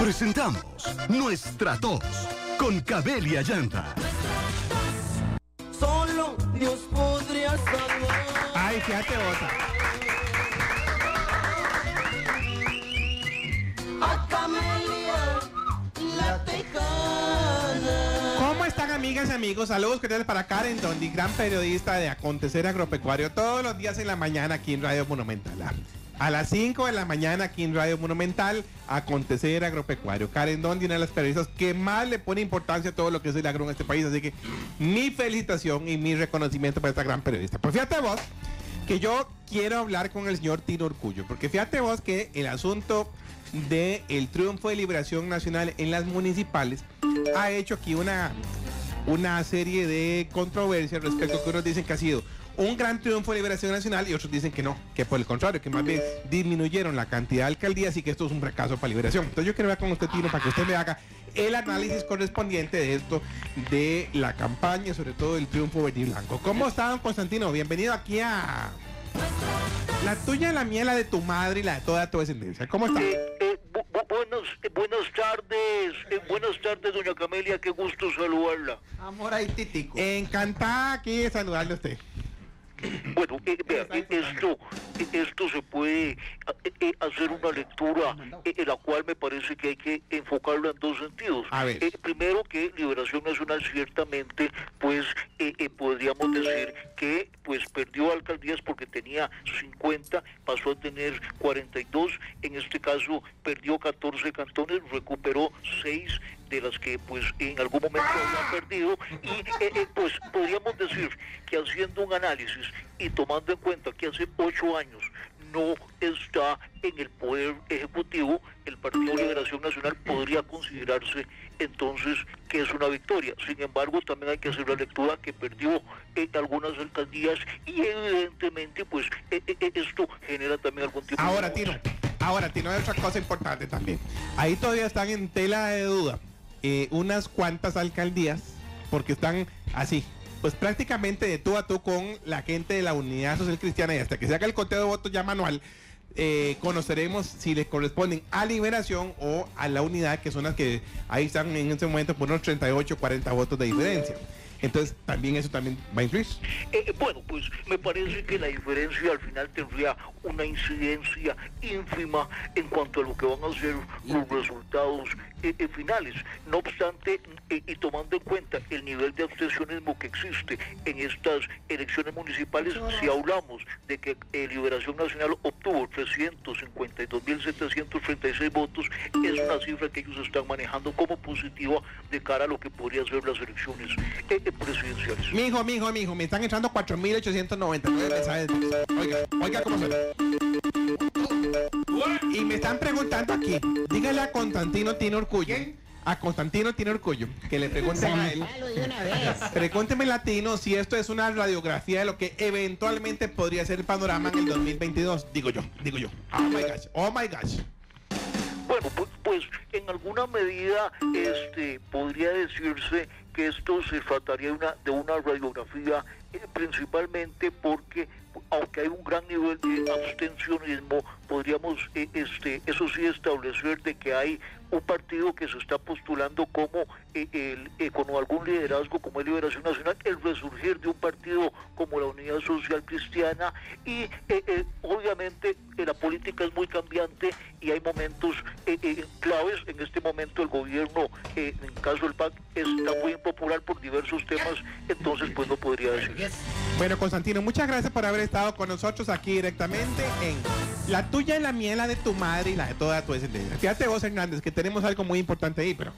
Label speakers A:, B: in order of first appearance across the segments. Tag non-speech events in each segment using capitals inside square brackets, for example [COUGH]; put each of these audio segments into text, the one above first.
A: presentamos Nuestra Tos con Cabelia Llanta.
B: Solo Dios podría salvar.
C: Ay, fíjate otra.
B: A Camelia, la tejana.
C: ¿Cómo están amigas y amigos? Saludos cordiales para Karen Dondi, gran periodista de Acontecer Agropecuario, todos los días en la mañana aquí en Radio Monumental. A las 5 de la mañana aquí en Radio Monumental, Acontecer Agropecuario. Karen Dondi, una de las periodistas que más le pone importancia a todo lo que es el agro en este país. Así que mi felicitación y mi reconocimiento para esta gran periodista. Pues fíjate vos que yo quiero hablar con el señor Tino Orcullo, porque fíjate vos que el asunto del el triunfo de liberación nacional en las municipales ha hecho aquí una, una serie de controversias respecto a que unos dicen que ha sido un gran triunfo de liberación nacional y otros dicen que no, que por el contrario, que más bien disminuyeron la cantidad de alcaldías y que esto es un fracaso para liberación. Entonces yo quiero ver con usted, Tino, para que usted me haga el análisis correspondiente de esto, de la campaña, sobre todo el triunfo verde y blanco. ¿Cómo está, don Constantino? Bienvenido aquí a... La tuya, la mía, la de tu madre y la de toda tu descendencia. ¿Cómo está?
D: Eh, eh, bu- bu- buenos, eh, buenas tardes, eh, buenas tardes, doña Camelia, qué gusto saludarla.
B: Amor ahí, titico.
C: Encantada aquí de saludarle a usted.
D: Bueno, eh, vea, eh, esto, eh, esto se puede eh, hacer una lectura en la cual me parece que hay que enfocarlo en dos sentidos. Eh, primero que Liberación Nacional ciertamente, pues podríamos decir que pues perdió alcaldías porque tenía 50, pasó a tener 42, en este caso perdió 14 cantones, recuperó 6 de las que pues en algún momento había perdido y eh, eh, pues podríamos decir que haciendo un análisis y tomando en cuenta que hace ocho años no está en el poder ejecutivo, el Partido de Liberación Nacional podría considerarse entonces que es una victoria. Sin embargo, también hay que hacer la lectura que perdió eh, algunas alcaldías y evidentemente pues eh, esto genera también algún tipo
C: Ahora,
D: de...
C: Tino, ahora, Tino, hay otra cosa importante también. Ahí todavía están en tela de duda eh, unas cuantas alcaldías, porque están así, pues prácticamente de tú a tú con la gente de la Unidad Social Cristiana y hasta que se haga el conteo de votos ya manual, eh, conoceremos si le corresponden a Liberación o a la unidad, que son las que ahí están en este momento por unos 38, 40 votos de diferencia. Entonces, también eso también va a influir.
D: Eh, eh, bueno, pues me parece que la diferencia al final tendría una incidencia ínfima en cuanto a lo que van a ser los resultados eh, eh, finales. No obstante, eh, y tomando en cuenta el nivel de abstencionismo que existe en estas elecciones municipales, si hablamos de que eh, Liberación Nacional obtuvo 352.736 votos, es una cifra que ellos están manejando como positiva de cara a lo que podría ser las elecciones eh, presidenciales.
C: Mijo, mijo, mijo, me están entrando 4.899 mensajes. Oiga, oiga cómo suena. Y me están preguntando aquí, dígale a Constantino Tino Orcullo. A Constantino Tino Orcullo, que le pregunten a él. [LAUGHS] Pregúnteme latino si esto es una radiografía de lo que eventualmente podría ser el panorama en el 2022. Digo yo, digo yo. Oh my gosh, oh my gosh.
D: Bueno, pues, pues en alguna medida este podría decirse que esto se trataría de una, de una radiografía eh, principalmente porque aunque hay un gran nivel de abstencionismo, podríamos eh, este eso sí establecer de que hay un partido que se está postulando como eh, el, eh, algún liderazgo como es Liberación Nacional, el resurgir de un partido como la Unidad Social Cristiana y eh, obviamente la política es muy cambiante y hay momentos claves. En este momento el gobierno, en caso del PAC, está muy impopular por diversos temas, entonces pues no podría decir.
C: Bueno, Constantino, muchas gracias por haber estado con nosotros aquí directamente en la tuya y la mía, la de tu madre y la de toda tu descendencia. Fíjate vos, Hernández, que tenemos algo muy importante ahí, pero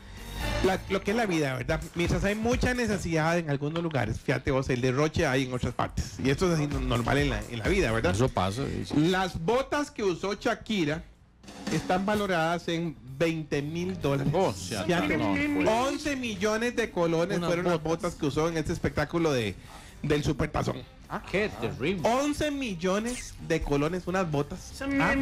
C: la- lo que es la vida, ¿verdad? Mientras hay mucha necesidad en algunos lugares, fíjate vos, el derroche hay en otras partes. Y esto es así no- normal en la, en la vida, ¿verdad?
E: Eso pasa.
C: Las botas que usó Shakira están valoradas en 20 mil dólares.
E: Oh,
C: Fíjate,
E: no, pues.
C: 11 millones de colones fueron las
E: botas
C: que usó en este espectáculo de, del Supertazón.
E: Ah, qué terrible.
C: 11 millones de colones, unas botas. ¿Ah?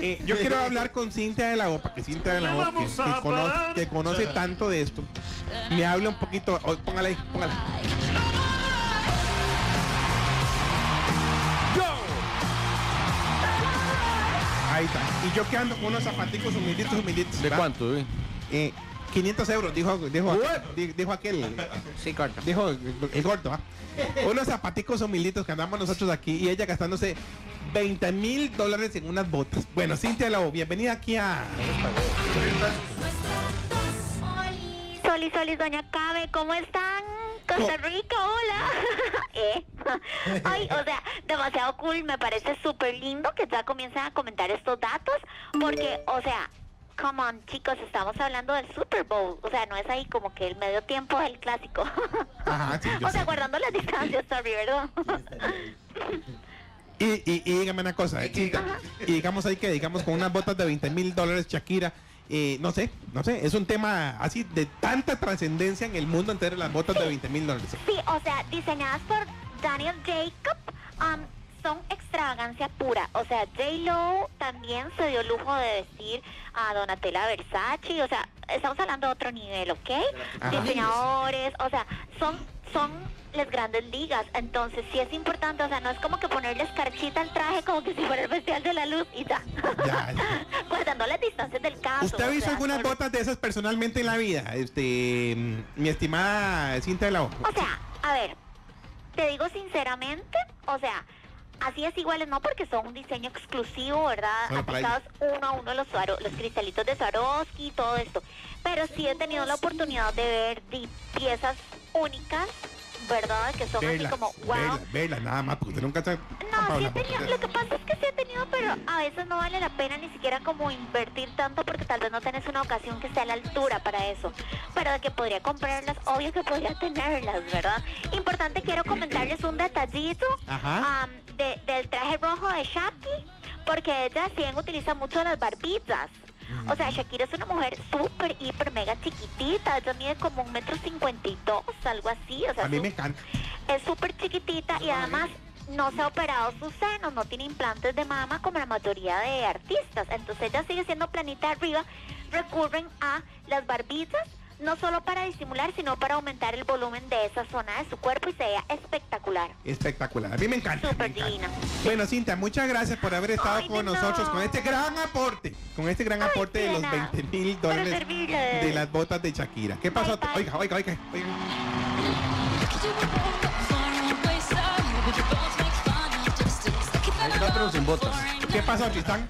C: Eh, yo quiero hablar con Cintia de la O, para que Cintia de la O, que, que conoce, que conoce tanto de esto, me hable un poquito. oh, póngala ahí, póngala. Ahí está. Y yo que ando con unos zapaticos humilditos, humilditos.
E: ¿De cuánto? eh?
C: Eh, 500 euros, dijo, dijo, aquel, di- dijo aquel.
E: Sí, corto.
C: Dijo el, el gordo, ¿ah? Unos zapaticos humilditos que andamos nosotros aquí y ella gastándose 20 mil dólares en unas botas. Bueno, Cintia Lobo, bienvenida aquí a...
F: Solis, Solis, Doña Cabe, ¿cómo están? Costa Rica, hola. [LAUGHS] Eh, Ay, o sea, demasiado cool, me parece súper lindo que ya comiencen a comentar estos datos, porque, o sea, come on, chicos, estamos hablando del Super Bowl, o sea, no es ahí como que el medio tiempo del clásico. [LAUGHS]
C: Ajá, sí, yo
F: o sea,
C: sé.
F: guardando las distancias, sorry, ¿verdad?
C: Y, y, y dígame una cosa, eh, Cintia, y digamos ahí que digamos con unas botas de 20 mil dólares Shakira, eh, no sé, no sé, es un tema así de tanta trascendencia en el mundo entero las botas de 20 mil dólares.
F: Sí, o sea, diseñadas por Daniel Jacob, um, son extravagancia pura. O sea, J-Lo también se dio lujo de vestir a Donatella Versace. O sea, estamos hablando de otro nivel, ¿ok?
C: Ajá.
F: Diseñadores, o sea, son, son las grandes ligas. Entonces, sí es importante, o sea, no es como que ponerle escarchita al traje como que si fuera el Festival de la Luz y ya.
C: Ya, ya. [LAUGHS]
F: Guardando las distancias del caso.
C: ¿Usted ha visto algunas botas de esas personalmente en la vida? Este, mi estimada Cintia de la O.
F: O sea, a ver, te digo sinceramente, o sea, así es iguales no porque son un diseño exclusivo, ¿verdad?
C: Para
F: Aplicados uno a uno los, los cristalitos de Swarovski y todo esto. Pero sí he tenido la oportunidad de ver piezas únicas, ¿verdad? Que son así como, wow.
C: verlas, verlas, nada más, porque usted nunca está...
F: No, sí he tenido, lo que pasa es que sí he tenido, pero a veces no vale la pena ni siquiera como invertir tanto porque tal vez no tenés una ocasión que esté a la altura para eso. Pero de que podría comprarlas, obvio que podría [LAUGHS] tenerlas, ¿verdad? Importante, quiero comentarles un detallito
C: Ajá.
F: am, de- del traje rojo de Shaki, porque ella también utiliza mucho las barbitas. O sea, Shakira es una mujer súper, hiper, mega chiquitita. Ella mide como un metro cincuenta y dos, algo así. O sea,
C: A mí me encanta.
F: es súper chiquitita y además no se ha operado sus senos, no tiene implantes de mama como la mayoría de artistas. Entonces ella sigue siendo planita arriba. Recurren a las barbitas, no solo para disimular, sino para aumentar el volumen de esa zona de su cuerpo y se vea espectacular.
C: Espectacular. A mí me encanta.
F: Súper
C: me encanta.
F: divina.
C: Bueno, Cintia, muchas gracias por haber estado
F: Ay,
C: con nosotros,
F: no.
C: con este gran aporte, con este gran
F: Ay,
C: aporte de los
F: nada.
C: 20 mil dólares de las botas de Shakira. ¿Qué pasó?
F: Bye, bye.
C: Oiga, oiga, oiga. oiga.
G: pero sin botas.
C: ¿Qué pasó, Tristán?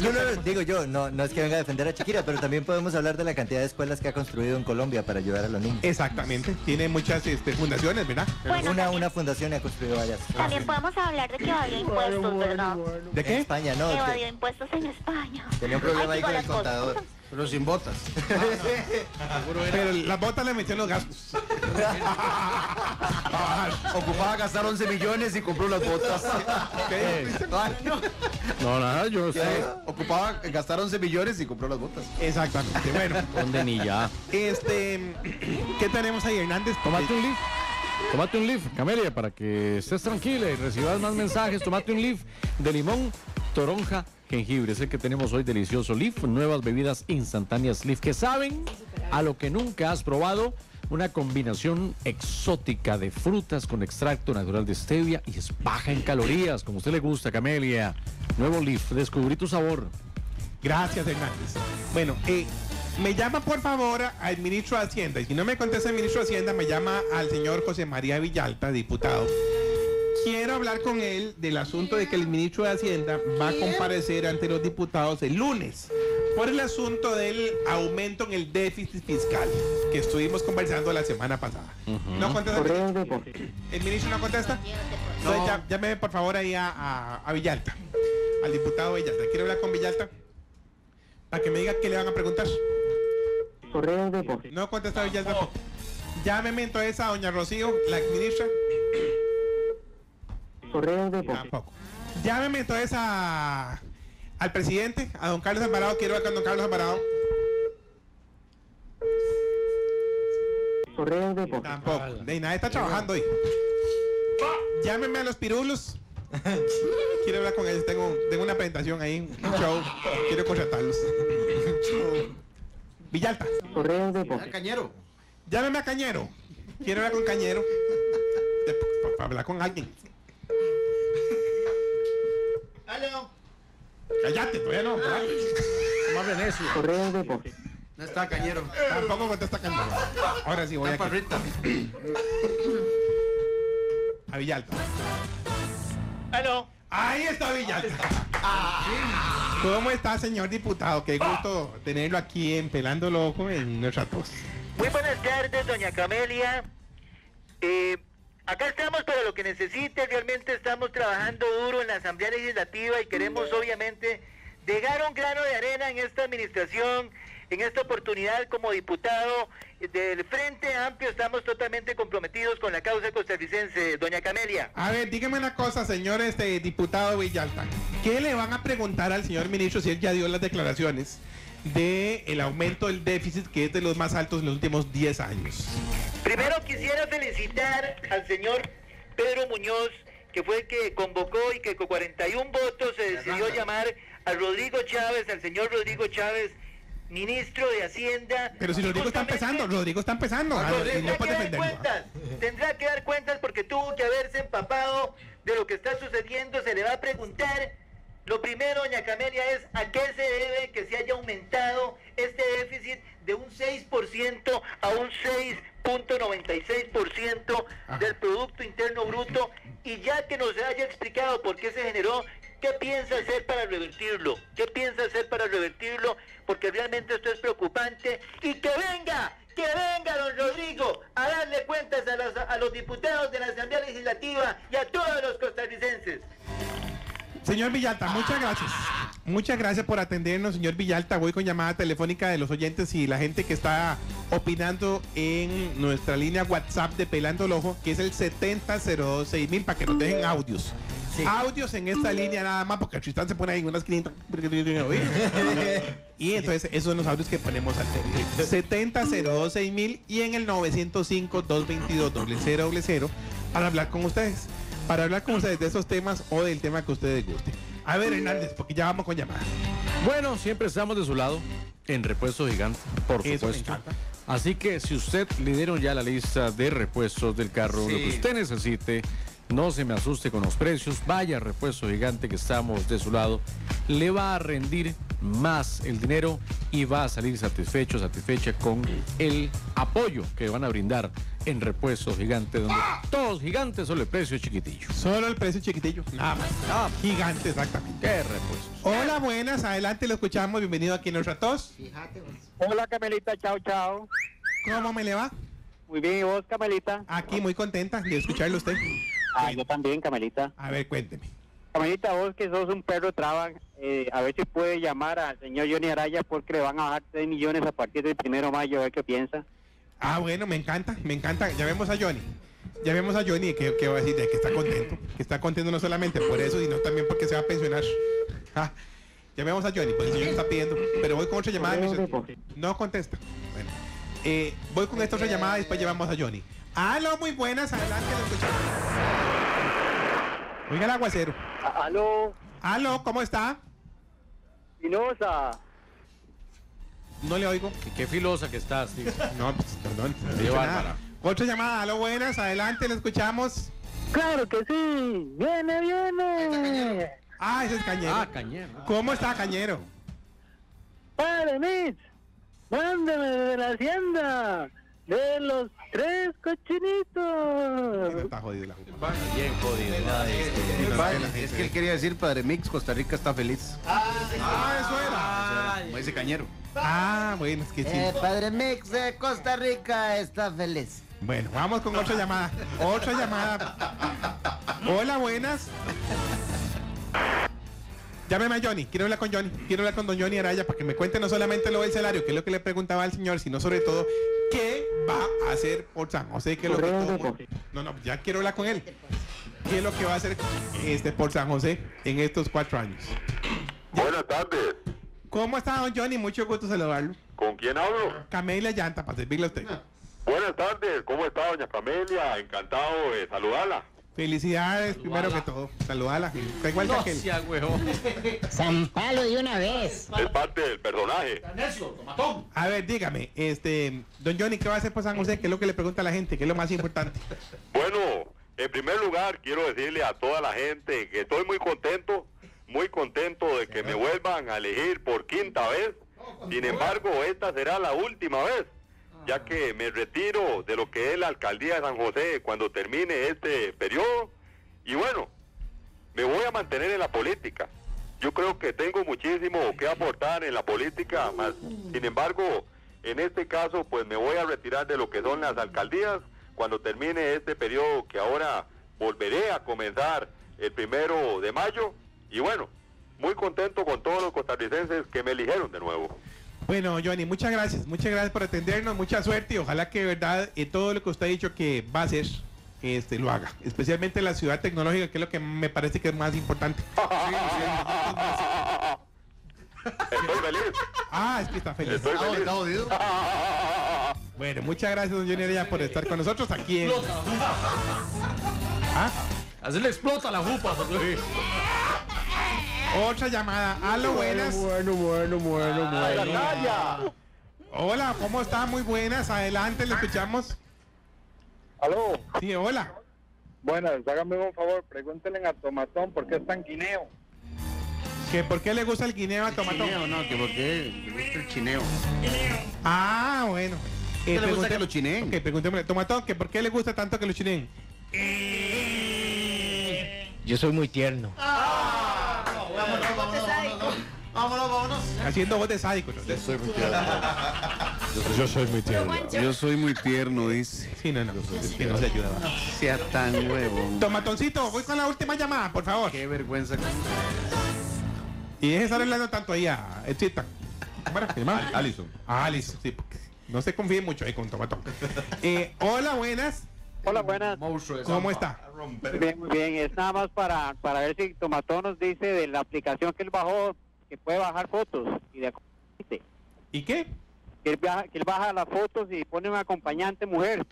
G: No, no, no, digo yo, no, no es que venga a defender a Shakira, pero también podemos hablar de la cantidad de escuelas que ha construido en Colombia para ayudar a los niños.
C: Exactamente. Tiene muchas este, fundaciones, ¿verdad?
F: Bueno,
G: Una,
F: también,
G: una fundación ha construido varias.
F: también podemos hablar de que evadió impuestos, ¿verdad?
C: ¿De
G: En
C: qué?
G: España, no.
F: Evadió
G: que-
F: impuestos en España.
G: Tenía un problema
F: Ay,
G: ahí con el contador.
F: cosas.
B: Pero sin botas. [LAUGHS]
C: Pero las botas le metió en los gastos. [LAUGHS]
B: Ocupaba gastar 11 millones y compró las botas. [LAUGHS]
C: ¿Qué?
E: No, nada, yo sé.
B: Ocupaba gastar 11 millones y compró las botas.
C: Exactamente. Bueno,
E: Donde ni ya.
C: este, ¿qué tenemos ahí, Hernández?
E: Tómate un leaf. Tómate un leaf, Camelia, para que estés tranquila y recibas más mensajes. Tómate un leaf de limón, toronja, jengibre. Es que tenemos hoy, delicioso leaf. Nuevas bebidas instantáneas leaf que saben a lo que nunca has probado. Una combinación exótica de frutas con extracto natural de stevia y es baja en calorías, como a usted le gusta, Camelia. Nuevo leaf, descubrí tu sabor.
C: Gracias, Hernández. Bueno, eh, me llama por favor al ministro de Hacienda. Y si no me contesta el ministro de Hacienda, me llama al señor José María Villalta, diputado. Quiero hablar con él del asunto de que el ministro de Hacienda va a comparecer ante los diputados el lunes por el asunto del aumento en el déficit fiscal que estuvimos conversando la semana pasada. ¿No contesta? ¿El ministro no contesta? Entonces, ya- llámeme por favor ahí a, a- a Villalta, al diputado Villalta. Quiero hablar con Villalta para que me diga qué le van a preguntar. No contesta Villalta. Llámeme entonces a doña Rocío, la ministra. Tampoco. Llámeme entonces a al presidente, a don Carlos Alvarado. Quiero hablar con don Carlos Alvarado. Tampoco. De nada está trabajando hoy. Llámeme a los pirulos. [LAUGHS] Quiero hablar con ellos. Tengo, tengo una presentación ahí, un show. Quiero contratarlos. [LAUGHS] Villalta.
B: Ah, Cañero.
C: Llámeme a Cañero. Quiero hablar con Cañero. De- Para hablar con alguien. Cállate, todavía no.
E: Más de necio.
B: No está cañero.
C: Tampoco contesta Cañero. Ahora sí voy
B: parrita.
C: A Villalta.
H: Aló.
C: Ahí está Villalta. ¿Cómo está, señor diputado? Qué gusto tenerlo aquí en Pelando Loco en nuestra tos.
H: Muy buenas tardes, doña Camelia. Eh, acá estamos para lo que necesite. Realmente estamos trabajando duro en la Asamblea Legislativa y queremos, obviamente, dejar un grano de arena en esta administración. En esta oportunidad, como diputado del Frente Amplio, estamos totalmente comprometidos con la causa costarricense, doña Camelia.
C: A ver, dígame una cosa, señor este diputado Villalta. ¿Qué le van a preguntar al señor ministro si él ya dio las declaraciones de el aumento del déficit que es de los más altos en los últimos 10 años?
H: Primero quisiera felicitar al señor Pedro Muñoz, que fue el que convocó y que con 41 votos se decidió llamar a Rodrigo Chávez, al señor Rodrigo Chávez, ministro de Hacienda.
C: Pero si Rodrigo está empezando, Rodrigo está empezando. ah,
H: Tendrá
C: no
H: que dar cuentas, tendrá que dar cuentas porque tuvo que haberse empapado de lo que está sucediendo. Se le va a preguntar, lo primero, doña Camelia, es a qué se debe que se haya aumentado este déficit de un 6% a un 6.96% del Producto Interno Bruto. Y ya que nos haya explicado por qué se generó, ¿qué piensa hacer para revertirlo? ¿Qué piensa hacer para revertirlo? Porque realmente esto es preocupante. Y que venga, que venga don Rodrigo a darle cuentas a los, a los diputados de la Asamblea Legislativa y a todos los costarricenses.
C: Señor Villalta, muchas gracias. Muchas gracias por atendernos, señor Villalta. Voy con llamada telefónica de los oyentes y la gente que está opinando en nuestra línea WhatsApp de Pelando el Ojo, que es el 70026000 para que nos dejen audios. Audios en esta línea nada más, porque Tristán se pone ahí en unas 500. Y entonces esos son los audios que ponemos al teléfono. 70026000 y en el 905-222-0000 para hablar con ustedes. Para hablar con ustedes de esos temas o del tema que ustedes gusten. A ver, Hernández, porque ya vamos con llamada.
E: Bueno, siempre estamos de su lado en repuesto gigante, por
C: Eso
E: supuesto. Así que si usted le dieron ya la lista de repuestos del carro, lo que usted necesite, no se me asuste con los precios, vaya repuesto gigante que estamos de su lado, le va a rendir más el dinero y va a salir satisfecho, satisfecha con el apoyo que van a brindar en repuesto gigante, donde todos gigantes solo el precio es chiquitillo.
C: Solo el precio chiquitillo. Nada más.
E: Ah,
C: Gigante, exactamente.
E: ¿Qué repuestos?
C: Hola, buenas. Adelante, lo escuchamos. Bienvenido aquí en nuestra tos.
I: Hola Camelita, chao, chao.
C: ¿Cómo me le va?
I: Muy bien, ¿y vos Camelita?
C: Aquí muy contenta de escucharlo usted.
I: Ah, yo también, Camelita.
C: A ver, cuénteme.
I: Camelita, vos que sos un perro traba, eh, a ver si puede llamar al señor Johnny Araya porque le van a bajar 6 millones a partir del primero de mayo, a ver qué piensa.
C: Ah, bueno, me encanta, me encanta. Ya vemos a Johnny. Ya vemos a Johnny que, que va a decir de que está contento. Que está contento no solamente por eso, sino también porque se va a pensionar. [LAUGHS] Ah, ya vemos a Johnny, pues el señor está pidiendo. Pero voy con otra llamada. No contesta. Bueno, eh, voy con esta otra llamada y después llevamos a Johnny. Aló, muy buenas. Adelante, lo escuchamos. Oiga el aguacero.
I: Aló,
C: Aló, ¿cómo está?
I: Pinoza.
C: No le oigo.
E: Qué, qué filosa que estás, tío.
C: No, pues, perdón. no nada. Otra llamada. Aló, buenas. Adelante, lo escuchamos.
I: Claro que sí, viene, viene.
C: Ah, ese es Cañero.
E: Ah, cañero.
C: ¿Cómo está Cañero?
I: Padre Mitch, mándeme de la hacienda de los tres cochinitos.
C: Está jodido la.
E: Bien jodido. esto.
B: Es que él quería decir Padre Mix, Costa Rica está feliz.
C: Ah, eso era.
B: Como dice Cañero.
C: Ah, bueno, es que sí.
J: Eh, Padre Mix de Costa Rica está feliz.
C: Bueno, vamos con otra llamada. Otra llamada. Hola, buenas. Llámeme a Johnny. Quiero hablar con Johnny. Quiero hablar con don Johnny Araya para que me cuente no solamente lo del salario, que es lo que le preguntaba al señor, sino sobre todo qué va a hacer por San José, que es lo que todo No, no, ya quiero hablar con él. ¿Qué es lo que va a hacer este por San José en estos cuatro años?
K: Buenas tardes.
C: ¿Cómo está don Johnny? Mucho gusto saludarlo.
K: ¿Con quién hablo?
C: Camelia Llanta, para servirle a usted.
K: Buenas tardes. ¿Cómo está doña Camelia? Encantado de saludarla.
C: Felicidades, primero que todo. Saludarla. Está igual que
E: No
C: aquel.
E: sea huevón. [LAUGHS]
J: San Palo de una vez.
K: Es parte del personaje.
C: A ver, dígame, este, don Johnny, ¿qué va a hacer por San José? ¿Qué es lo que le pregunta a la gente? ¿Qué es lo más importante? [LAUGHS]
K: Bueno, en primer lugar quiero decirle a toda la gente que estoy muy contento muy contento de que me vuelvan a elegir por quinta vez. Sin embargo, esta será la última vez, ya que me retiro de lo que es la alcaldía de San José cuando termine este periodo. Y bueno, me voy a mantener en la política. Yo creo que tengo muchísimo que aportar en la política, más sin embargo, en este caso, pues me voy a retirar de lo que son las alcaldías cuando termine este periodo que ahora volveré a comenzar el primero de mayo. Y bueno, muy contento con todos los costarricenses que me eligieron de nuevo.
C: Bueno, Johnny, muchas gracias. Muchas gracias por atendernos. Mucha suerte y ojalá que de verdad eh, todo lo que usted ha dicho que va a hacer, este, lo haga. Especialmente en la ciudad tecnológica, que es lo que me parece que es más importante. [LAUGHS]
K: Estoy feliz.
C: Ah, es que está feliz.
K: Estoy feliz. [LAUGHS]
C: Bueno, muchas gracias, don Johnny Araya, por estar con nosotros aquí en... ¿Ah?
E: Así le explota la jupa.
C: Otra llamada. Aló, buenas.
L: Bueno, bueno, bueno, bueno.
C: Hola, ¿cómo está? Muy buenas. Adelante, le escuchamos.
M: Aló.
C: Sí, hola.
M: Buenas, hágame un favor, pregúntenle a Tomatón por qué es tan guineo.
C: ¿Que ¿Por qué le gusta el guineo a Tomatón?
B: Chineo, no, que porque le gusta el chineo.
C: Ah, bueno.
B: ¿Qué le gusta que lo chineen?
C: Ok, preguntémosle. Tomatón, ¿que ¿por qué le gusta tanto que lo chineen?
L: Yo soy muy tierno.
J: Vámonos, vámonos.
C: Haciendo voz de sádico. ¿no?
L: Yo soy muy tierno.
B: Yo soy muy tierno, dice.
C: Sí, no, no. Es que no se ayuda.
B: Sea tan huevo.
C: Tomatoncito, voy con la última llamada, por favor.
B: Qué vergüenza.
C: Y deje de estar hablando tanto ahí a Echita. ¿Cómo. Alison. Ah, Alison, sí. porque No se confíe mucho ahí con Tomatón. Eh, hola, buenas.
I: Hola, buenas.
C: ¿Cómo está?
I: Bien, muy bien. Es nada más para, para ver si Tomatón nos dice de la aplicación que él bajó, que puede bajar fotos. Y de
C: ¿Y qué?
I: Que él, baja, que él baja las fotos y pone un acompañante mujer.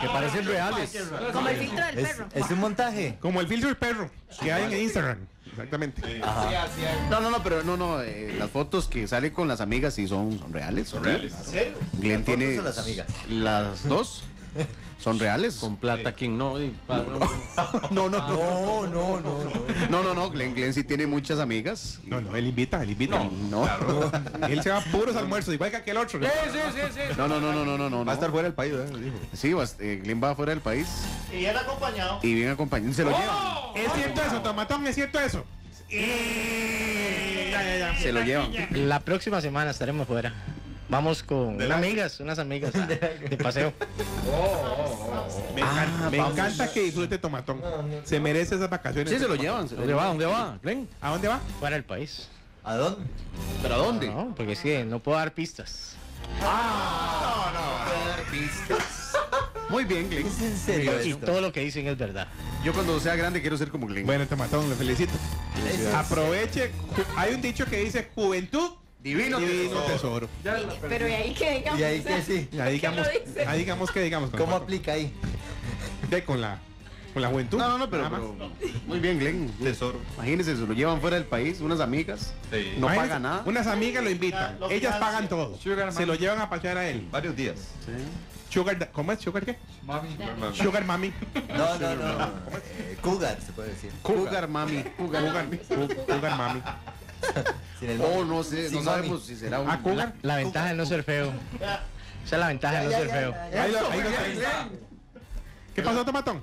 E: Que parecen reales.
N: Como el filtro del
G: Es,
N: perro.
G: es un montaje.
C: Como el filtro del perro que hay en Instagram. Exactamente.
B: No, no, no, pero no, no. eh, las fotos que sale con las amigas sí son, son reales. Son reales. Glenn
G: ¿Las
B: tiene.
G: las amigas?
B: Las dos [LAUGHS] son reales.
E: Con plata, ¿quién no? Y [LAUGHS] no.
B: No, no, no.
G: No, no, no, no.
B: No, no, no. Glenn, Glenn sí tiene muchas amigas.
C: No, no, él invita, él invita.
B: No. [LAUGHS]
C: Él se va a puros almuerzos, igual que aquel otro.
E: Sí, sí, sí, sí.
B: No, no, no, no, no, no, no.
O: Va a estar fuera del país, ¿eh? Dijo.
B: Sí, va- eh, Glenn va fuera del país
J: Y bien acompañado.
B: y bien acompañado. Se lo llevan.
C: Es cierto eso, Tomatón, es cierto eso. Ya, ya, ya.
B: Se lo llevan.
L: La próxima semana estaremos fuera. Vamos con unas amigas, unas amigas ah, [LAUGHS] de paseo.
C: Me, encanta, me encanta que disfrute Tomatón. Se merece esas vacaciones.
B: Sí, se lo llevan. se lo
E: ¿Dónde va? ¿Dónde va?
C: ¿A dónde va?
L: Fuera del país.
G: ¿A dónde?
B: ¿Pero a dónde?
L: No, porque es que no puedo dar pistas. [LAUGHS]
B: Muy bien, Glenn.
G: ¿Es en serio
L: Y
G: esto?
L: todo lo que dicen es verdad.
B: Yo cuando sea grande quiero ser como Glenn.
C: Bueno, Tomatón, lo felicito. Aproveche. Hay un dicho que dice juventud.
B: Divino
C: Divino tesoro.
N: Pero y ahí que digamos.
G: Y ahí que sí.
C: Ya digamos, ahí digamos que digamos.
G: ¿Cómo aplica ahí?
C: ¿Qué? Con la, con la juventud.
B: No, no, no, pero, pero muy bien, Glenn.
O: Tesoro.
B: Imagínense, se lo llevan fuera del país, unas amigas.
O: Sí.
B: No paga nada.
C: Unas amigas lo invitan.
J: Lo
C: Ellas pagan todo.
E: Sugar
C: Se lo llevan a pasear a él.
O: Varios días.
C: Sugar, da- ¿cómo es? ¿Sugar qué? Sugar mami.
G: No, no, no. Eh, cougar, se puede decir.
B: Cougar, mami.
C: Cougar, Cougar, Cougar mami. [LAUGHS]
G: Sin el
B: Oh, no sé,
G: Sin
B: no sabemos si será un.
C: Ah, Cougar.
L: La ventaja de no ser feo. Esa es la ventaja de no ser feo.
C: Ahí lo- ahí lo tenés. ¿Qué pasó, Tomatón?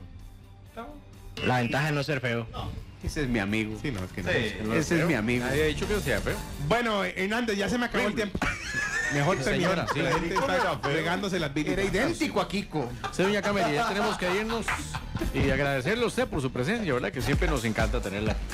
L: La ventaja de no ser feo.
B: Ese es mi amigo.
C: Sí, no, es que no.
B: Ese es mi amigo.
E: Nadie ha dicho que sea feo.
C: Bueno, Hernández, ya se me acabó el tiempo. [LAUGHS] Mejor terminar.
E: sí.
C: La gente está regándose las vidas.
B: Era idéntico a Kiko.
E: Sí, doña Camelia, ya tenemos que irnos y agradecerle a usted por su presencia, ¿verdad? Que siempre nos encanta tenerla. [LAUGHS]